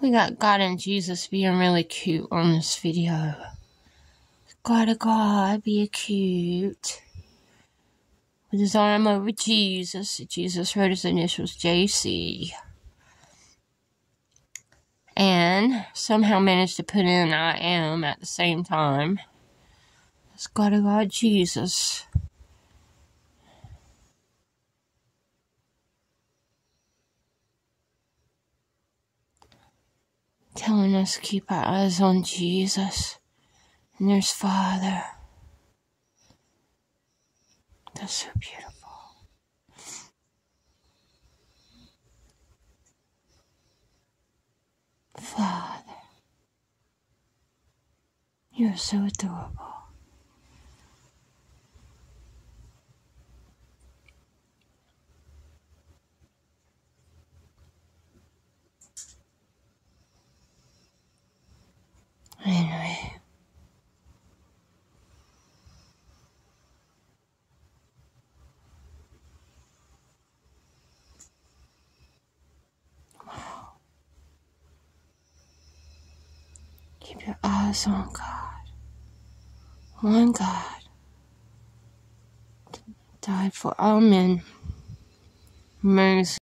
We got God and Jesus being really cute on this video. God of God be cute. With his arm over Jesus. Jesus wrote his initials JC. And somehow managed to put in I am at the same time. It's God of God Jesus. Telling us to keep our eyes on Jesus. And there's Father. That's so beautiful. Father, you're so adorable. Keep your eyes on God. One God died for all men. Mercy.